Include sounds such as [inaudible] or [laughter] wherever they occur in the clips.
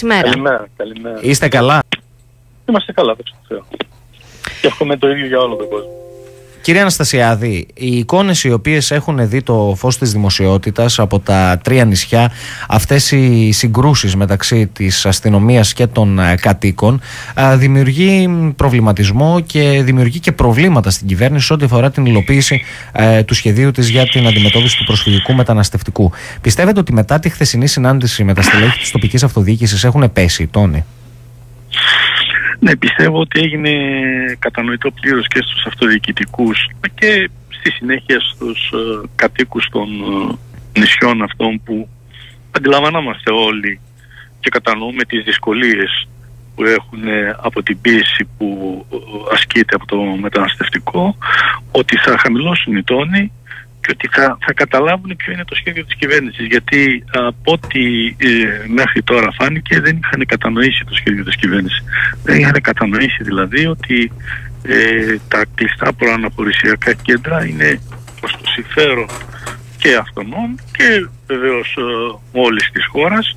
Καλημέρα. Καλημέρα, καλημέρα. Είστε καλά; Είμαστε καλά, δεν ξέρω. Και εύχομαι το ίδιο για όλο τον κόσμο. Κύριε Αναστασιάδη, οι εικόνες οι οποίες έχουν δει το φως της δημοσιότητας από τα τρία νησιά, αυτές οι συγκρούσεις μεταξύ της αστυνομίας και των ε, κατοίκων, ε, δημιουργεί προβληματισμό και δημιουργεί και προβλήματα στην κυβέρνηση ό,τι αφορά την υλοποίηση ε, του σχεδίου της για την αντιμετώπιση του προσφυγικού μεταναστευτικού. Πιστεύετε ότι μετά τη χθεσινή συνάντηση με τα στελέχη της τοπικής αυτοδιοίκησης έχουν πέσει οι τόνοι; Ναι, πιστεύω ότι έγινε κατανοητό πλήρως και στους αυτοδιοικητικούς και στη συνέχεια στους ε, κατοίκους των ε, νησιών αυτών που αντιλαμβανόμαστε όλοι και κατανοούμε τις δυσκολίες που έχουν ε, από την πίεση που ε, ασκείται από το μεταναστευτικό ότι θα χαμηλώσουν οι τόνοι και ότι θα, θα καταλάβουν ποιο είναι το σχέδιο της κυβέρνησης. Γιατί από ό,τι ε, μέχρι τώρα φάνηκε δεν είχαν κατανοήσει το σχέδιο της κυβέρνησης. Δεν είχαν κατανοήσει δηλαδή ότι ε, τα κλειστά προαναπορρησιακά κέντρα είναι προς το συμφέρον και αυτών και βεβαίως ε, όλης της χώρας.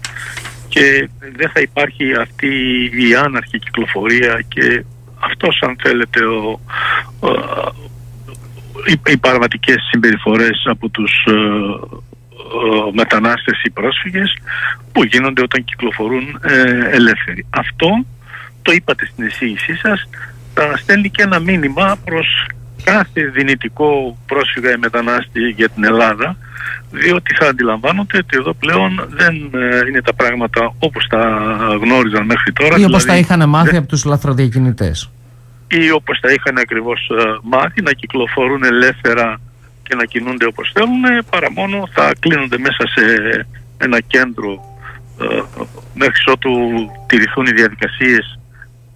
Και δεν θα υπάρχει αυτή η άναρχη κυκλοφορία και αυτός αν θέλετε ο, ο, οι, οι παραβατικές συμπεριφορές από τους ε, ε, μετανάστες ή πρόσφυγες που γίνονται όταν κυκλοφορούν ε, ελεύθεροι. Αυτό το είπατε στην εισήγησή σας θα στέλνει και ένα μήνυμα προς κάθε δυνητικό πρόσφυγα ή μετανάστη για την Ελλάδα διότι θα αντιλαμβάνονται ότι εδώ πλέον δεν ε, είναι τα πράγματα όπως τα γνώριζαν μέχρι τώρα. Ή όπως τα δηλαδή είχαν μάθει δεν- από τους λαθροδιακινητές. Ή όπως τα είχαν ακριβώς ε, μάθει να κυκλοφορούν ελεύθερα και να κινούνται όπως θέλουν παρά μόνο θα κλείνονται μέσα σε ένα κέντρο ε, μέχρι ότου τηρηθούν οι διαδικασίες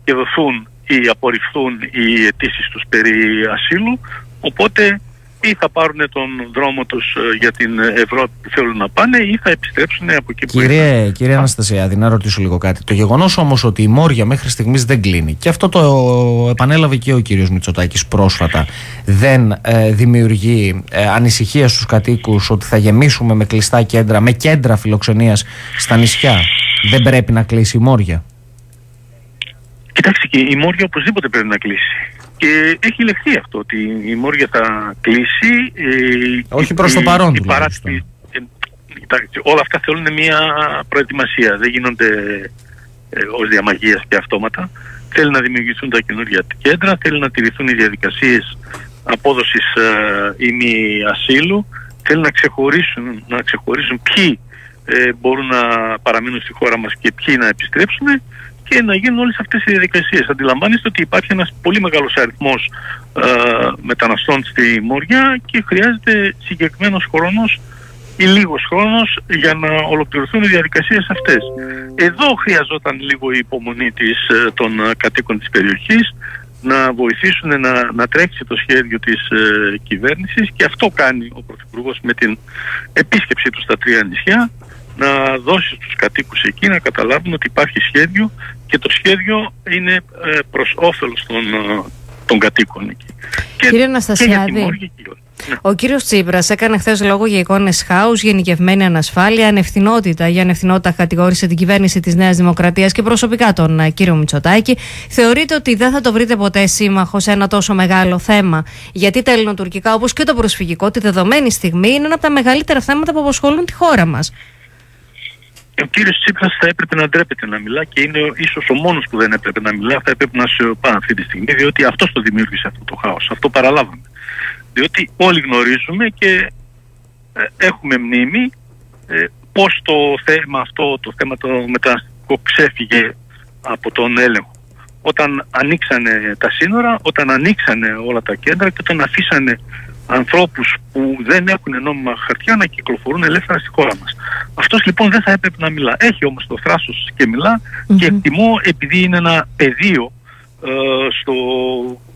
και δοθούν ή απορριφθούν οι αιτήσεις τους περί ασύλου. Οπότε ή θα πάρουν τον δρόμο τους ε, για την Ευρώπη που θέλουν να πάνε ή θα επιστρέψουν από εκεί που ήρθαν. Κύριε, κύριε Αναστασιάδη, να ρωτήσω λίγο κάτι. Το γεγονός όμως ότι η Μόρια μέχρι στιγμής δεν κλείνει και αυτό το επανέλαβε και ο κύριος Μητσοτάκης πρόσφατα, δεν ε, δημιουργεί ε, ανησυχία στους κατοίκους ότι θα γεμίσουμε με κλειστά κέντρα, με κέντρα φιλοξενίας στα νησιά; Δεν πρέπει να κλείσει η Μόρια; Κοιτάξτε και η Μόρια οπωσδήποτε πρέπει να κλείσει. Και έχει λεχθεί αυτό ότι η Μόρια θα κλείσει. ε, Όχι η- προς το η- παρόν η τουλάχιστον. παράτηση- ε, κοιτάξτε, όλα αυτά θέλουν μια προετοιμασία. Δεν γίνονται ε, ως διαμαγείας και αυτόματα. Θέλει να δημιουργηθούν τα καινούργια κέντρα, θέλει να τηρηθούν οι διαδικασίες απόδοσης ε, ημι-ασύλου, θέλει να ξεχωρίσουν, να ξεχωρίσουν ποιοι ε, μπορούν να παραμείνουν στη χώρα μας και ποιοι να επιστρέψουν και να γίνουν όλες αυτές οι διαδικασίες. Αντιλαμβάνεστε ότι υπάρχει ένας πολύ μεγάλος αριθμός ε, μεταναστών στη Μόρια και χρειάζεται συγκεκριμένος χρόνος ή λίγος χρόνος για να ολοκληρωθούν οι διαδικασίες αυτές. Εδώ χρειαζόταν λίγο η υπομονή της, ε, των ε, κατοίκων της περιοχής να βοηθήσουν να, να τρέξει το σχέδιο της ε, κυβέρνησης και αυτό κάνει ο Πρωθυπουργός με την επίσκεψή του στα τρία νησιά να δώσει στους κατοίκους εκεί να καταλάβουν ότι υπάρχει σχέδιο και το σχέδιο είναι ε, προς όφελος των, ε, των κατοίκων εκεί. Και, Κύριε και για τη Αναστασιάδη, Μόρια και για- Ναι. Ο κύριος Τσίπρας έκανε χθες λόγο για εικόνες χάους, γενικευμένη ανασφάλεια, ανευθυνότητα. Για ανευθυνότητα κατηγόρησε την κυβέρνηση της Νέας Δημοκρατίας και προσωπικά τον ε, κύριο Μητσοτάκη. Θεωρείτε ότι δεν θα το βρείτε ποτέ σύμμαχο σε ένα τόσο μεγάλο θέμα; Γιατί τα ελληνοτουρκικά, όπως και το προσφυγικό, τη δεδομένη στιγμή είναι ένα από τα μεγαλύτερα θέματα που απασχολούν τη χώρα μας. Ο κύριος Τσίπρας θα έπρεπε να ντρέπεται να μιλά και είναι ίσως ο μόνος που δεν έπρεπε να μιλά, θα έπρεπε να σε πάει αυτή τη στιγμή, διότι αυτός το δημιούργησε αυτό το χάος, αυτό παραλάβαμε. Διότι όλοι γνωρίζουμε και ε, έχουμε μνήμη ε, πώς το θέμα αυτό, το θέμα το μεταναστευτικό ξέφυγε από τον έλεγχο. Όταν ανοίξανε τα σύνορα, όταν ανοίξανε όλα τα κέντρα και όταν αφήσανε ανθρώπους που δεν έχουν νόμιμα χαρτιά να κυκλοφορούν ελεύθερα στη χώρα μας. Αυτός λοιπόν δεν θα έπρεπε να μιλά. Έχει όμως το θράσος και μιλά και εκτιμώ επειδή είναι ένα πεδίο ε, στο,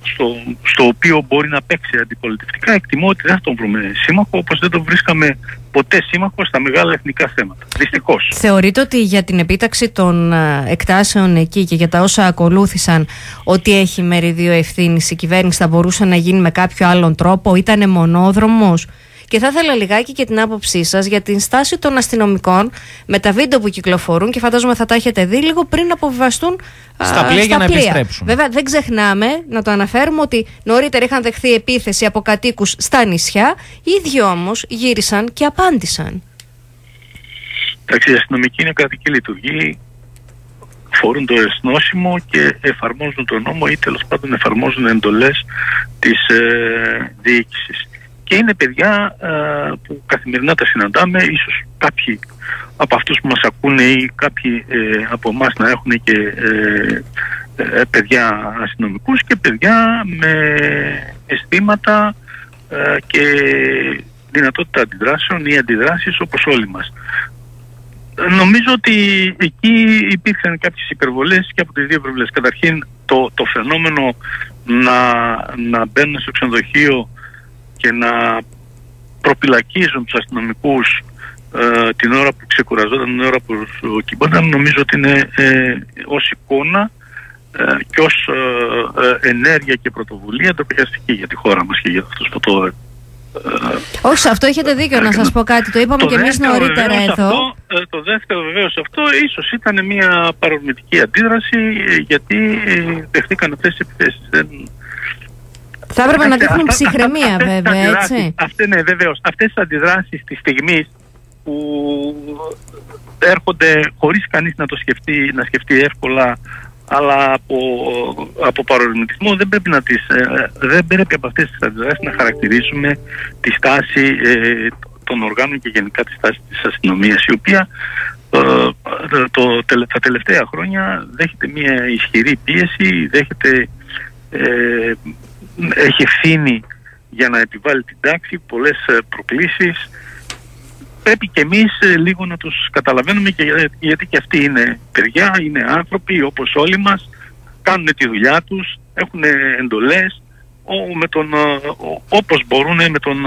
στο, στο οποίο μπορεί να παίξει αντιπολιτευτικά εκτιμώ ότι δεν θα τον βρούμε σύμμαχο όπως δεν τον βρίσκαμε ποτέ σύμμαχος στα μεγάλα εθνικά θέματα. Δυστυχώς. Θεωρείτε ότι για την επίταξη των ε, εκτάσεων εκεί και για τα όσα ακολούθησαν ότι έχει μερίδιο ευθύνης η κυβέρνηση θα μπορούσε να γίνει με κάποιο άλλον τρόπο, ήταν μονόδρομος; Και θα ήθελα λιγάκι και την άποψή σας για την στάση των αστυνομικών με τα βίντεο που κυκλοφορούν και φαντάζομαι θα τα έχετε δει λίγο πριν αποβιβαστούν στα πλοία για να επιστρέψουν. Βέβαια, δεν ξεχνάμε να το αναφέρουμε ότι νωρίτερα είχαν δεχθεί επίθεση από κατοίκους στα νησιά. Οι ίδιοι όμως γύρισαν και απάντησαν. Εντάξει, η αστυνομική είναι κρατική λειτουργή. Φορούν το εσνόσιμο και εφαρμόζουν τον νόμο ή τέλος πάντων εφαρμόζουν εντολές της ε, διοίκησης. Και είναι παιδιά ε, που καθημερινά τα συναντάμε, ίσως κάποιοι από αυτούς που μας ακούνε ή κάποιοι ε, από εμάς να έχουν και ε, ε, παιδιά αστυνομικούς και παιδιά με αισθήματα και δυνατότητα αντιδράσεων ή αντιδράσεις όπως όλοι μας. Νομίζω ότι εκεί υπήρχαν κάποιες υπερβολές και από τις δύο πλευρές. Καταρχήν το, το φαινόμενο να, να μπαίνουν στο ξενοδοχείο και να προπυλακίζουν τους αστυνομικούς ε, την ώρα που ξεκουραζόταν, την ώρα που κοιμόταν, νομίζω ότι είναι ε, ως εικόνα ε, και ως ε, ενέργεια και πρωτοβουλία ντροπιαστική για τη χώρα μας και για αυτούς που το όχι, σε αυτό έχετε δίκιο να σας πω κάτι. Το είπαμε και εμείς νωρίτερα εδώ. Αυτό, το δεύτερο βεβαίως αυτό ίσως ήταν μια παρορμητική αντίδραση γιατί δεχτήκαν αυτές τις επιθέσεις. Θα έπρεπε να δείχνουν ψυχραιμία βέβαια, έτσι. Αυτές, ναι, βεβαίως. Αυτές τις αντιδράσεις της στιγμής που έρχονται χωρίς κανείς να το σκεφτεί, να σκεφτεί εύκολα αλλά από, από παρορμητισμό δεν πρέπει, να τις, ε, δεν πρέπει από αυτές τις αντιδράσεις να χαρακτηρίσουμε τη στάση ε, των οργάνων και γενικά τη στάση της αστυνομίας η οποία ε, το, τα τελευταία χρόνια δέχεται μια ισχυρή πίεση, δέχεται, έχει ευθύνη για να επιβάλλει την τάξη, πολλές προκλήσεις. Πρέπει και εμείς ε, λίγο να τους καταλαβαίνουμε και, γιατί και αυτοί είναι παιδιά, είναι άνθρωποι όπως όλοι μας, κάνουν τη δουλειά τους, έχουν εντολές, με τον, όπως μπορούν με τον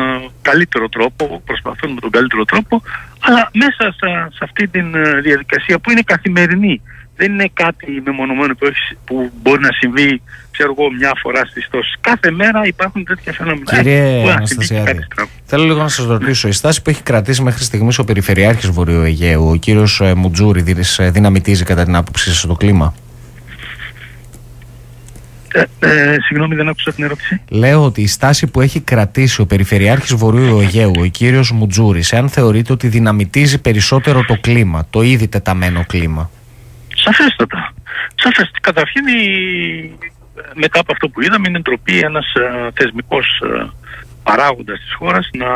καλύτερο τρόπο, προσπαθούν με τον καλύτερο τρόπο, αλλά μέσα σε, σε αυτή τη ε, διαδικασία που είναι καθημερινή, δεν είναι κάτι μεμονωμένο που, που μπορεί να συμβεί ξέρω εγώ, μια φορά στις τόσες. Κάθε μέρα υπάρχουν τέτοια φαινόμενα. Κύριε Αναστασιάδη, θέλω λίγο να σας ρωτήσω. Η στάση που έχει κρατήσει μέχρι στιγμής ο Περιφερειάρχης Βορείου Αιγαίου, ο κύριος ε, Μουτζούρη, ε, δυναμητίζει κατά την άποψή σας το κλίμα; Ε, ε, συγγνώμη, δεν άκουσα την ερώτηση. Λέω ότι η στάση που έχει κρατήσει ο Περιφερειάρχης Βορείου Αιγαίου, ο κύριος Μουτζούρης, εάν θεωρείτε ότι δυναμητίζει περισσότερο το κλίμα, το ήδη τεταμένο κλίμα; Σαφέστατα. Σαφέστατα. Καταρχήν μετά από αυτό που είδαμε είναι ντροπή ένας ε, θεσμικός ε, παράγοντας της χώρας να,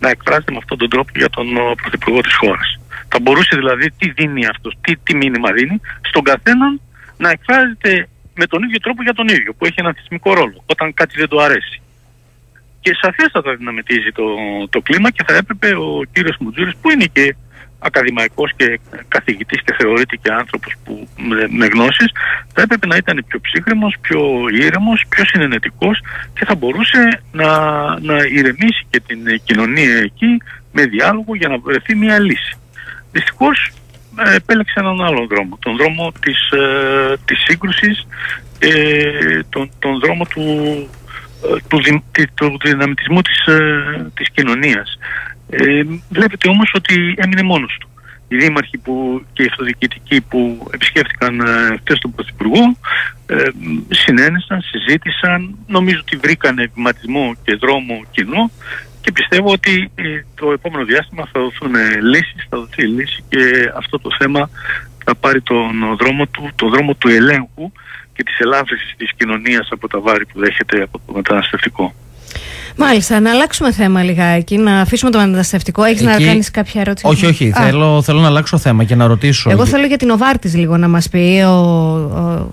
να εκφράζεται με αυτόν τον τρόπο για τον ε, Πρωθυπουργό της χώρας. Θα μπορούσε δηλαδή τι δίνει αυτός, τι, τι μήνυμα δίνει στον καθέναν να εκφράζεται με τον ίδιο τρόπο για τον ίδιο που έχει ένα θεσμικό ρόλο όταν κάτι δεν του αρέσει. Και σαφέστατα δυναμετίζει το, το κλίμα και θα έπρεπε ο κύριος Μουτζούρης που είναι και ακαδημαϊκός και καθηγητής και θεωρείται και άνθρωπος που, με, με γνώσεις θα έπρεπε να ήταν πιο ψύχρεμος, πιο ήρεμος, πιο συνενετικός και θα μπορούσε να, να ηρεμήσει και την κοινωνία εκεί με διάλογο για να βρεθεί μια λύση. Δυστυχώς ε, επέλεξε έναν άλλον δρόμο, τον δρόμο της, ε, της σύγκρουσης, ε, τον, τον δρόμο του, ε, του, του δυναμητισμού της, ε, της κοινωνίας. Ε, βλέπετε όμως ότι έμεινε μόνος του. Οι δήμαρχοι που, και οι αυτοδιοικητικοί που επισκέφτηκαν ε, χθες τον Πρωθυπουργό ε, συνένεσαν, συζήτησαν, νομίζω ότι βρήκαν βηματισμό και δρόμο κοινό και πιστεύω ότι ε, το επόμενο διάστημα θα δοθούν ε, λύσεις, θα δοθεί λύση και αυτό το θέμα θα πάρει τον δρόμο του, το δρόμο του ελέγχου και της ελάφρυνσης της κοινωνίας από τα βάρη που δέχεται από το μεταναστευτικό. Μάλιστα, να αλλάξουμε θέμα λιγάκι, να αφήσουμε το μεταναστευτικό. Έχεις να κάνεις κάποια ερώτηση; Όχι, όχι. Θέλω, θέλω να αλλάξω θέμα και να ρωτήσω. Εγώ θέλω για την Οβάρτης λίγο να μας πει ο, ο,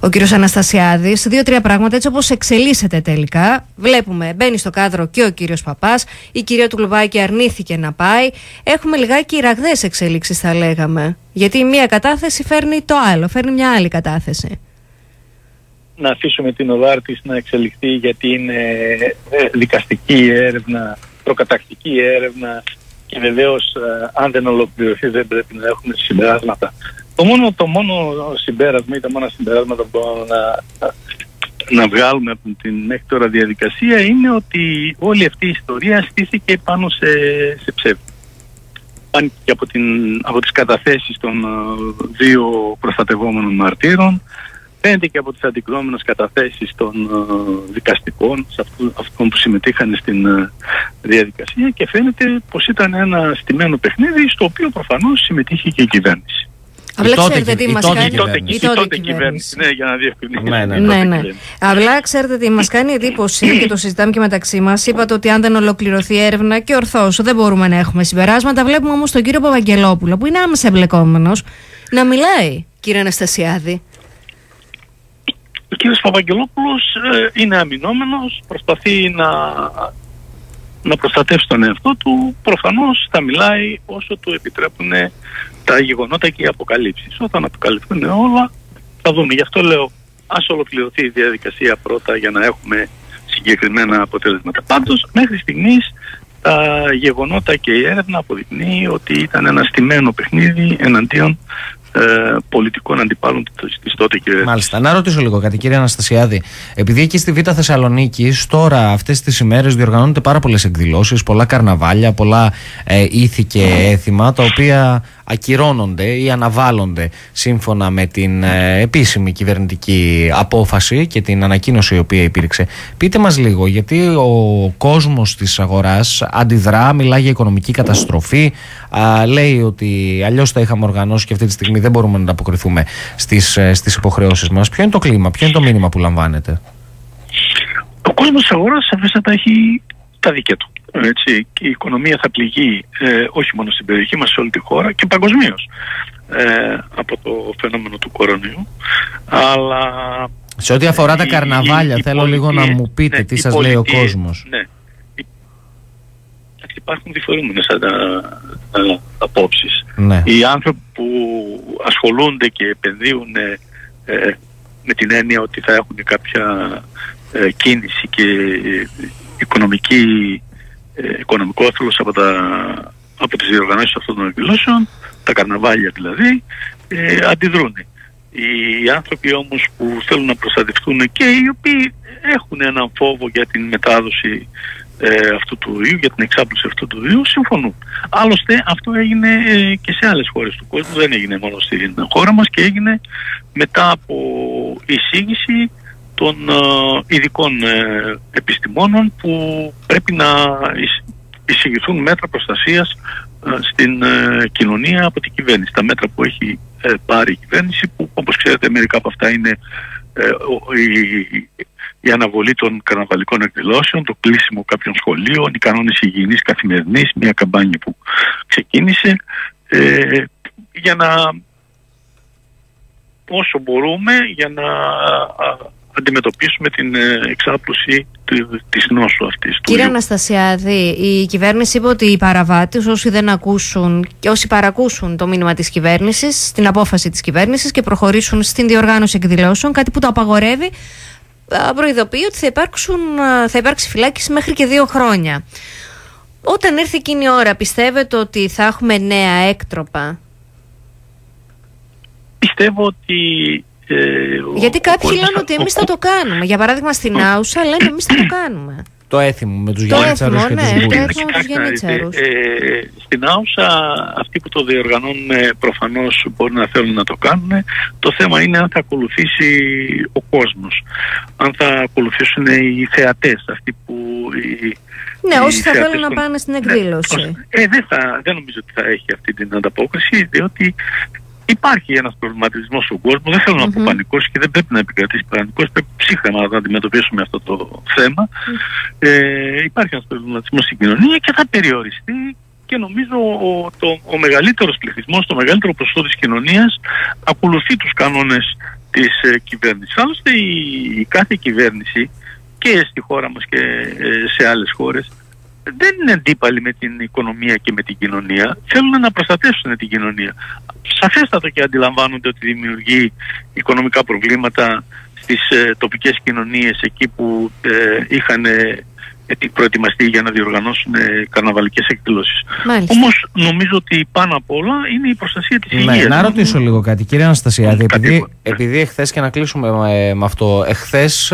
ο κύριος Αναστασιάδης. Δύο-τρία πράγματα έτσι όπως εξελίσσεται τελικά. Βλέπουμε, μπαίνει στο κάδρο και ο κύριος Παπάς. Η κυρία του Λουβάκη αρνήθηκε να πάει. Έχουμε λιγάκι ραγδαίες εξέλιξει, θα λέγαμε. Γιατί η μία κατάθεση φέρνει το άλλο, φέρνει μια άλλη κατάθεση να αφήσουμε την Οδάρτης να εξελιχθεί γιατί είναι ε, δικαστική έρευνα, προκατακτική έρευνα και βεβαίως ε, αν δεν ολοκληρωθεί δεν πρέπει να έχουμε συμπεράσματα. Το μόνο, το μόνο συμπέρασμα ή τα μόνα συμπεράσματα που μπορώ να, να βγάλουμε από την μέχρι τώρα διαδικασία είναι ότι όλη αυτή η ιστορία στήθηκε πάνω σε, σε ψεύδι. Πάνε και από, την, από τις καταθέσεις των ε, δύο προστατευόμενων μαρτύρων, φαίνεται και από τις αντικρώμενες καταθέσεις των ε, δικαστικών, σε αυτών που συμμετείχαν στην ε, διαδικασία και φαίνεται πως ήταν ένα στημένο παιχνίδι στο οποίο προφανώς συμμετείχε και η κυβέρνηση. Απλά ξέρετε τι μας κάνει. Η τότε κυβέρνηση. Ναι, για να διευκρινίσουμε. Ναι, ναι, ναι. ναι. Απλά ξέρετε τι μας κάνει εντύπωση και το συζητάμε και μεταξύ μας. Είπατε ότι αν δεν ολοκληρωθεί η έρευνα και ορθώς δεν μπορούμε να έχουμε συμπεράσματα. Βλέπουμε όμως τον κύριο Παπαγγελόπουλο που είναι άμεσα εμπλεκόμενος να μιλάει, κύριε Αναστασιάδη. Ο κύριος Παπαγγελόπουλος ε, είναι αμυνόμενος, προσπαθεί να, να προστατεύσει τον εαυτό του. Προφανώς θα μιλάει όσο του επιτρέπουν τα γεγονότα και οι αποκαλύψεις. Όταν αποκαλυφθούν όλα θα δούμε. Γι' αυτό λέω ας ολοκληρωθεί η διαδικασία πρώτα για να έχουμε συγκεκριμένα αποτελέσματα. Πάντως μέχρι στιγμής τα γεγονότα και η έρευνα αποδεικνύει ότι ήταν ένα στημένο παιχνίδι εναντίον ε, πολιτικών αντιπάλων τη τότε κυβέρνηση. Μάλιστα. Να ρωτήσω λίγο κάτι, κύριε Αναστασιάδη. Επειδή εκεί στη Β' Θεσσαλονίκη τώρα αυτές τις ημέρες διοργανώνονται πάρα πολλές εκδηλώσεις, πολλά καρναβάλια, πολλά ε, ήθη και έθιμα, τα οποία ακυρώνονται ή αναβάλλονται σύμφωνα με την ε, επίσημη κυβερνητική απόφαση και την ανακοίνωση η οποία υπήρξε. Πείτε μας λίγο γιατί ο κόσμος της αγοράς αντιδρά, μιλάει για οικονομική καταστροφή, λέει ότι αλλιώς θα είχαμε οργανώσει και αυτή τη στιγμή δεν μπορούμε να ανταποκριθούμε στις, ε, στις υποχρεώσεις μας. Ποιο είναι το κλίμα, ποιο είναι το μήνυμα που λαμβάνετε; Ο κόσμος της αγοράς σαφέστατα έχει τα δίκαια του. Έτσι, και η οικονομία θα πληγεί ε, όχι μόνο στην περιοχή μας, σε όλη τη χώρα και παγκοσμίως ε, από το φαινόμενο του κορονοϊού. Αλλά σε ό,τι αφορά τα καρναβάλια, θέλω λίγο να μου πείτε ναι, τι σας λέει ο κόσμος. Ναι. Υπάρχουν διφορούμενες απόψεις. Ναι. Οι άνθρωποι που ασχολούνται και επενδύουν ε, με την έννοια ότι θα έχουν κάποια ε, κίνηση και οικονομική ε, οικονομικό όφελος από, τα, από τις διοργανώσεις αυτών των εκδηλώσεων, τα καρναβάλια δηλαδή, ε, αντιδρούν. Οι άνθρωποι όμως που θέλουν να προστατευτούν και οι οποίοι έχουν έναν φόβο για την μετάδοση ε, αυτού του ιού, για την εξάπλωση αυτού του ιού, συμφωνούν. Άλλωστε αυτό έγινε ε, και σε άλλες χώρες του κόσμου, δεν έγινε μόνο στην χώρα μας και έγινε μετά από εισήγηση των ε, ειδικών ε, επιστημόνων που πρέπει να εισηγηθούν μέτρα προστασίας ε, στην κοινωνία από την κυβέρνηση. Τα μέτρα που έχει πάρει η κυβέρνηση που όπως ξέρετε μερικά από αυτά είναι η, αναβολή των καρναβαλικών εκδηλώσεων, το κλείσιμο κάποιων σχολείων, οι κανόνες υγιεινής καθημερινής, μια καμπάνια που ξεκίνησε για να όσο μπορούμε για να αντιμετωπίσουμε την ε, εξάπλωση της νόσου αυτής. Κύριε Αναστασιάδη, η κυβέρνηση είπε ότι οι παραβάτες όσοι δεν ακούσουν και όσοι παρακούσουν το μήνυμα της κυβέρνησης, την απόφαση της κυβέρνησης και προχωρήσουν στην διοργάνωση εκδηλώσεων, κάτι που το απαγορεύει, προειδοποιεί ότι θα, υπάρξουν, θα υπάρξει φυλάκιση μέχρι και δύο χρόνια. Όταν έρθει εκείνη η ώρα, πιστεύετε ότι θα έχουμε νέα έκτροπα; Πιστεύω ότι ε, Γιατί κάποιοι λένε ότι εμείς θα το κάνουμε. Για παράδειγμα στην Άουσα λένε εμείς θα το κάνουμε. Το έθιμο με τους γενίτσαρου και ναι, τους ε, ε, Στην Άουσα αυτοί που το διοργανώνουν προφανώς μπορεί να θέλουν να το κάνουν. Το θέμα είναι αν θα ακολουθήσει ο κόσμος. Αν θα ακολουθήσουν οι θεατές, αυτοί που. Οι, ναι, όσοι θα θέλουν να πάνε στην ναι, εκδήλωση. ε, δεν, θα, δεν νομίζω ότι θα έχει αυτή την ανταπόκριση, διότι Υπάρχει ένας προβληματισμός στον κόσμο. Δεν θέλω να πω πανικός και δεν πρέπει να επικρατήσει πανικός. Πρέπει ψύχραμα να αντιμετωπίσουμε αυτό το θέμα. Ε, υπάρχει ένας προβληματισμός στην κοινωνία και θα περιοριστεί και νομίζω ο, το, ο μεγαλύτερος πληθυσμός, το μεγαλύτερο ποσοστό της κοινωνίας ακολουθεί τους κανόνες της ε, κυβέρνησης. Άλλωστε η, η κάθε κυβέρνηση και στη χώρα μας και ε, σε άλλες χώρες δεν είναι αντίπαλοι με την οικονομία και με την κοινωνία. Θέλουν να προστατεύσουν την κοινωνία. Σαφέστατο και αντιλαμβάνονται ότι δημιουργεί οικονομικά προβλήματα στις ε, τοπικές κοινωνίες εκεί που ε, είχαν ε, προετοιμαστεί για να διοργανώσουν ε, καρναβαλικές εκδηλώσεις. Μάλιστα. Όμως νομίζω ότι πάνω απ' όλα είναι η προστασία της Ναι, υγείας. να ρωτήσω λίγο κάτι, κύριε Αναστασιάδη. Κάτι Επειδή, που- επειδή εχθές και να κλείσουμε ε, με αυτό, εχθές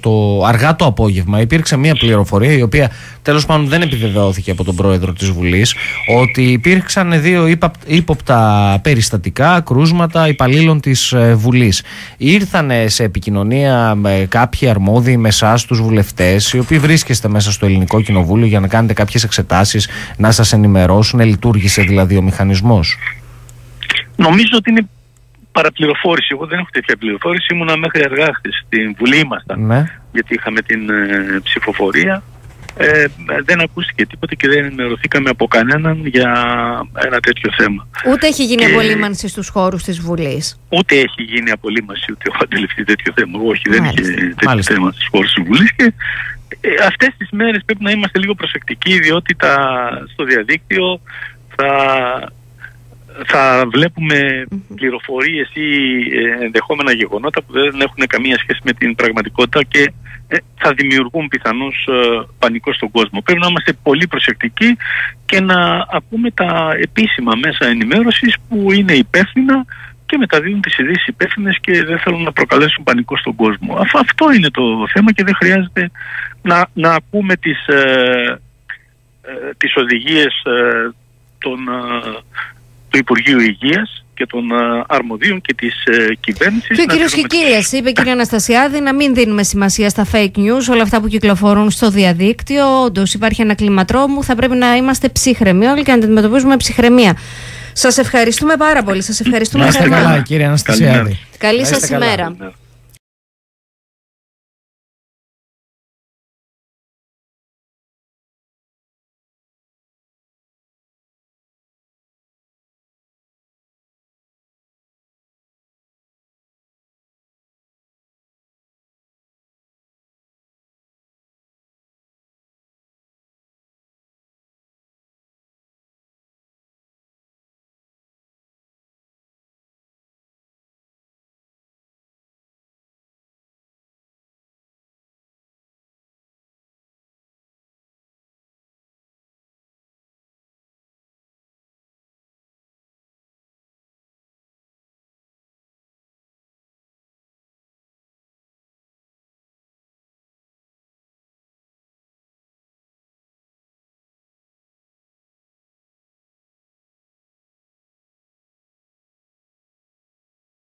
το αργά το απόγευμα υπήρξε μια πληροφορία η οποία τέλος πάντων δεν επιβεβαιώθηκε από τον πρόεδρο της Βουλής ότι υπήρξαν δύο ύπαπ- ύποπτα περιστατικά, κρούσματα υπαλλήλων της Βουλής. Ήρθαν σε επικοινωνία με κάποιοι αρμόδιοι με εσάς, τους βουλευτές, οι οποίοι βρίσκεστε μέσα στο Ελληνικό Κοινοβούλιο για να κάνετε κάποιες εξετάσεις, να σας ενημερώσουν. Λειτουργήσε δηλαδή ο μηχανισμός. Νομίζω ότι είναι παραπληροφόρηση. Εγώ δεν έχω τέτοια πληροφόρηση. Ήμουνα μέχρι αργά χθες. Στην Βουλή ήμασταν. Ναι. γιατί είχαμε την ε, ψηφοφορία. Ε, δεν ακούστηκε τίποτα και δεν ενημερωθήκαμε από κανέναν για ένα τέτοιο θέμα. Ούτε έχει γίνει Και- απολύμανση στους χώρους της Βουλής; Ούτε έχει γίνει απολύμαση, ούτε έχω αντιληφθεί τέτοιο θέμα. Όχι, δεν Μάλιστα. είχε τέτοιο Μάλιστα. θέμα στις χώρες της Βουλής. Και ε, αυτές τις μέρες πρέπει να είμαστε λίγο προσεκτικοί, διότι τα, στο διαδίκτυο θα, θα βλέπουμε πληροφορίες ή ε, ενδεχόμενα γεγονότα που δεν έχουν καμία σχέση με την πραγματικότητα και ε, θα δημιουργούν πιθανώς ε, πανικό στον κόσμο. Πρέπει να είμαστε πολύ προσεκτικοί και να ακούμε τα επίσημα μέσα ενημέρωσης που είναι υπεύθυνα και μεταδίδουν τις ειδήσεις υπεύθυνες και δεν θέλουν να προκαλέσουν πανικό στον κόσμο. Αφ- Αυτό είναι το θέμα και δεν χρειάζεται να, να ακούμε τις, ε, ε, τις οδηγίες ε, των, ε, του Υπουργείου Υγείας και των ε, αρμοδίων και της ε, κυβέρνησης. Και ο να κύριο τηρούμε τις- Κικίλια είπε, κύριε [coughs] Αναστασιάδη, να μην δίνουμε σημασία στα fake news, όλα αυτά που κυκλοφορούν στο διαδίκτυο. Όντως υπάρχει ένα κλίμα τρόμου. Θα πρέπει να είμαστε ψύχρεμοι όλοι και να αντιμετωπίζουμε με ψυχραιμία. Σας ευχαριστούμε πάρα πολύ. Σας ευχαριστούμε Να είστε θερμά. καλά, κύριε Αναστασιάδη. Καλημέρα. Καλή Να είστε σας καλά. ημέρα. Καλημέρα.